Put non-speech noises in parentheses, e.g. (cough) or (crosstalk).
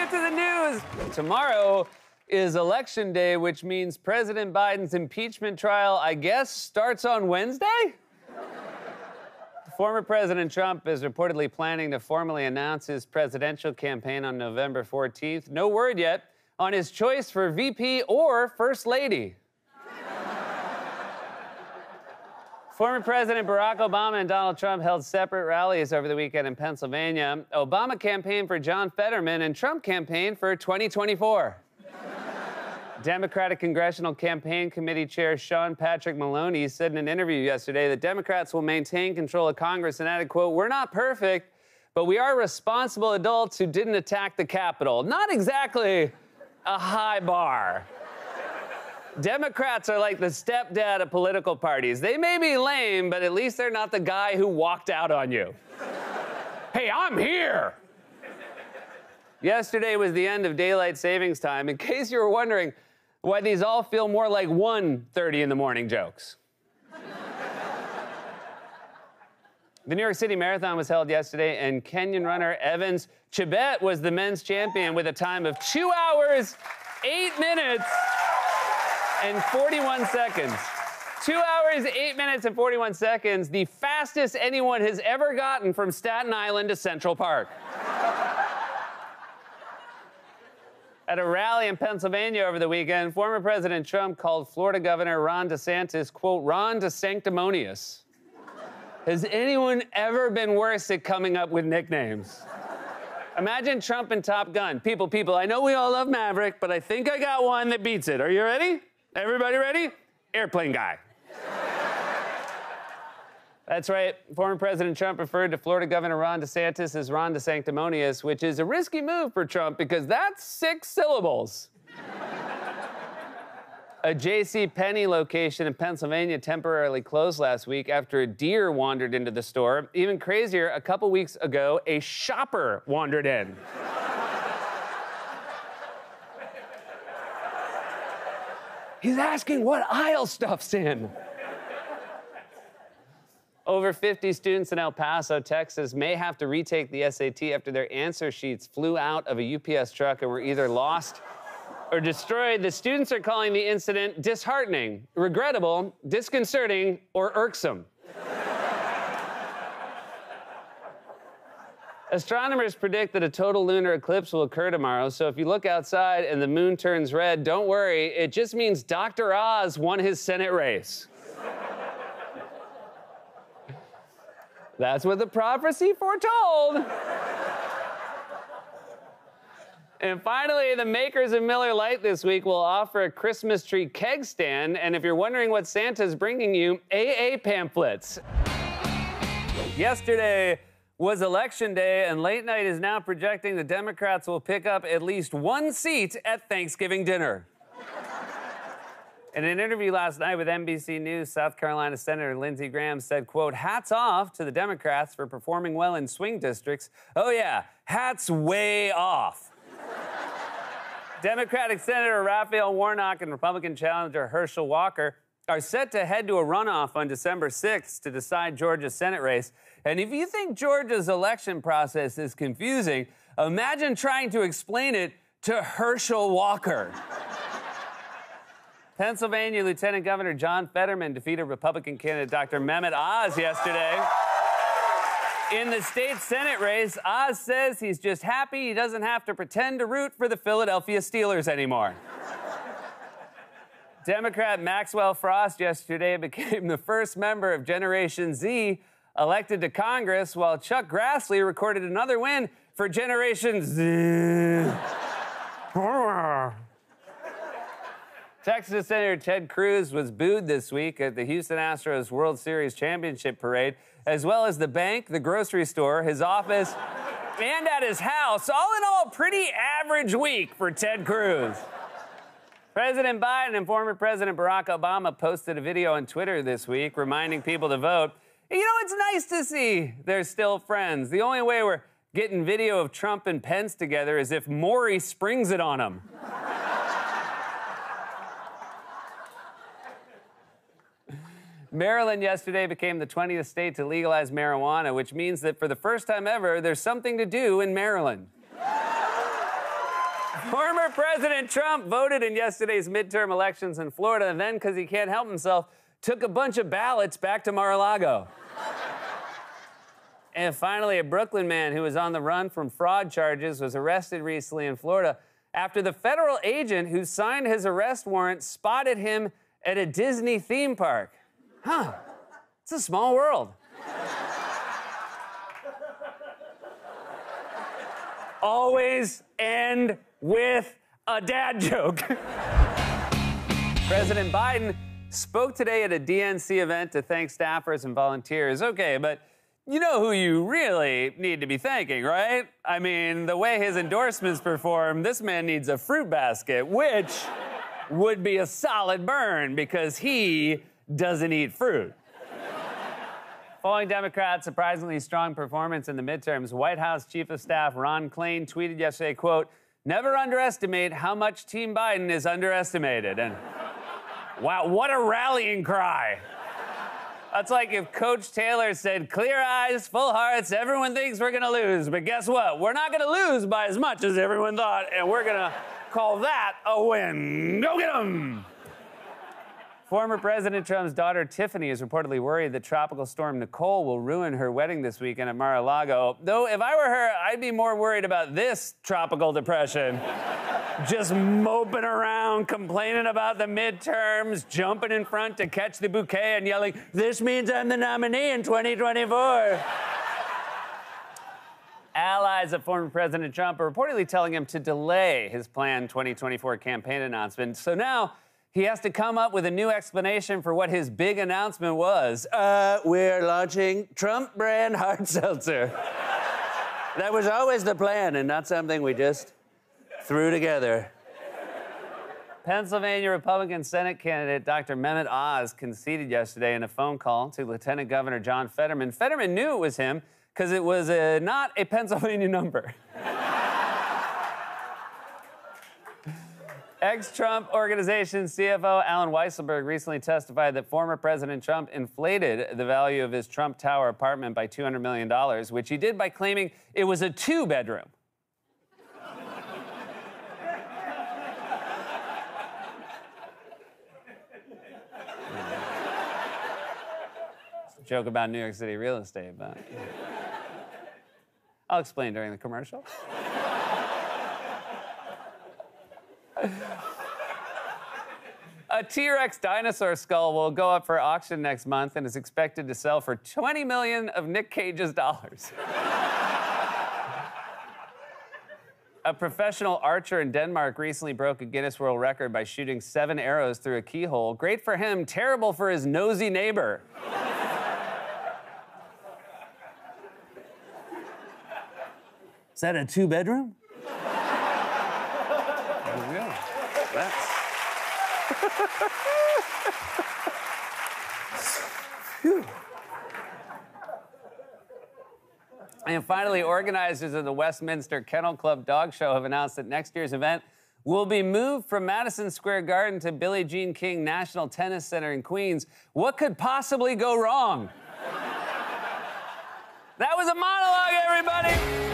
get to the news. Tomorrow is election day, which means President Biden's impeachment trial, I guess, starts on Wednesday? Former President Trump is reportedly planning to formally announce his presidential campaign on November 14th. No word yet on his choice for VP or First Lady. Former President Barack Obama and Donald Trump held separate rallies over the weekend in Pennsylvania. Obama campaigned for John Fetterman and Trump campaigned for 2024. (laughs) Democratic Congressional Campaign Committee Chair Sean Patrick Maloney said in an interview yesterday that Democrats will maintain control of Congress and added, quote, We're not perfect, but we are responsible adults who didn't attack the Capitol. Not exactly a high bar. Democrats are like the stepdad of political parties. They may be lame, but at least they're not the guy who walked out on you. (laughs) hey, I'm here. Yesterday was the end of daylight savings time. In case you were wondering, why these all feel more like 1.30 in the morning jokes. (laughs) the New York City Marathon was held yesterday, and Kenyan runner Evans Chebet was the men's champion with a time of 2 hours, 8 minutes, and 41 seconds. Two hours, eight minutes, and 41 seconds, the fastest anyone has ever gotten from Staten Island to Central Park. At a rally in Pennsylvania over the weekend, former President Trump called Florida Governor Ron DeSantis, quote, Ron DeSanctimonious. Has anyone ever been worse at coming up with nicknames? Imagine Trump and Top Gun. People, people, I know we all love Maverick, but I think I got one that beats it. Are you ready? Everybody ready? Airplane guy. That's right. Former President Trump referred to Florida Governor Ron DeSantis as Ron DeSanctimonious, which is a risky move for Trump because that's six syllables. a J.C. Penney location in Pennsylvania temporarily closed last week after a deer wandered into the store. Even crazier, a couple weeks ago, a shopper wandered in. He's asking what aisle stuff's in. Over 50 students in El Paso, Texas may have to retake the SAT after their answer sheets flew out of a UPS truck and were either lost or destroyed. The students are calling the incident disheartening, regrettable, disconcerting, or irksome. Astronomers predict that a total lunar eclipse will occur tomorrow, so if you look outside and the moon turns red, don't worry. It just means Dr. Oz won his Senate race. That's what the prophecy foretold. And finally, the makers of Miller Lite this week will offer a Christmas tree keg stand. And if you're wondering what Santa's bringing you, AA pamphlets. Yesterday was election day, and late night is now projecting the Democrats will pick up at least one seat at Thanksgiving dinner. In an interview last night with NBC News, South Carolina Senator Lindsey Graham said, quote, hats off to the Democrats for performing well in swing districts. Oh yeah, hats way off. (laughs) Democratic Senator Raphael Warnock and Republican challenger Herschel Walker are set to head to a runoff on December 6th to decide Georgia's Senate race. And if you think Georgia's election process is confusing, imagine trying to explain it to Herschel Walker. (laughs) Pennsylvania Lieutenant Governor John Fetterman defeated Republican candidate Dr. Mehmet Oz yesterday. In the state Senate race, Oz says he's just happy he doesn't have to pretend to root for the Philadelphia Steelers anymore. Democrat Maxwell Frost yesterday (laughs) became the first member of Generation Z elected to Congress, while Chuck Grassley recorded another win for Generation Z. (laughs) Texas Senator Ted Cruz was booed this week at the Houston Astros World Series Championship Parade, as well as the bank, the grocery store, his office, and at his house. All in all, pretty average week for Ted Cruz. President Biden and former President Barack Obama posted a video on Twitter this week reminding people to vote. You know, it's nice to see they're still friends. The only way we're getting video of Trump and Pence together is if Maury springs it on them. (laughs) Maryland yesterday became the 20th state to legalize marijuana, which means that for the first time ever, there's something to do in Maryland. Former President Trump voted in yesterday's midterm elections in Florida, and then, because he can't help himself, took a bunch of ballots back to Mar a Lago. and finally, a Brooklyn man who was on the run from fraud charges was arrested recently in Florida after the federal agent who signed his arrest warrant spotted him at a Disney theme park. Huh, it's a small world. Always end with a dad joke. (laughs) President Biden spoke today at a DNC event to thank staffers and volunteers. Okay, but you know who you really need to be thanking, right? I mean, the way his endorsements perform, this man needs a fruit basket, which would be a solid burn because he doesn't eat fruit. Following Democrats' surprisingly strong performance in the midterms, White House Chief of Staff Ron Klain tweeted yesterday, quote, never underestimate how much Team Biden is underestimated. And wow, what a rallying cry. That's like if Coach Taylor said, clear eyes, full hearts, everyone thinks we're gonna lose. But guess what? We're not gonna lose by as much as everyone thought, and we're gonna call that a win. Go get them! Former President Trump's daughter Tiffany is reportedly worried that Tropical Storm Nicole will ruin her wedding this weekend at Mar a Lago. Though, if I were her, I'd be more worried about this tropical depression. Just moping around, complaining about the midterms, jumping in front to catch the bouquet and yelling, This means I'm the nominee in 2024. Allies of former President Trump are reportedly telling him to delay his planned 2024 campaign announcement. So now, he has to come up with a new explanation for what his big announcement was. Uh, we're launching Trump brand hard (laughs) seltzer. that was always the plan and not something we just threw together. Pennsylvania Republican Senate candidate Dr. Mehmet Oz conceded yesterday in a phone call to Lieutenant Governor John Fetterman. Fetterman knew it was him because it was a, not a Pennsylvania (laughs) number. Ex Trump organization CFO Allen Weisselberg recently testified that former President Trump inflated the value of his Trump Tower apartment by $200 million, which he did by claiming it was a two bedroom. joke about New York City real estate, but I'll explain during the commercial. A T Rex dinosaur skull will go up for auction next month and is expected to sell for 20 million of Nick Cage's dollars. (laughs) a professional archer in Denmark recently broke a Guinness World Record by shooting seven arrows through a keyhole. Great for him, terrible for his nosy neighbor. Is that a two bedroom? There we That's. And finally, organizers of the Westminster Kennel Club Dog Show have announced that next year's event will be moved from Madison Square Garden to Billie Jean King National Tennis Center in Queens. What could possibly go wrong? (laughs) that was a monologue, everybody!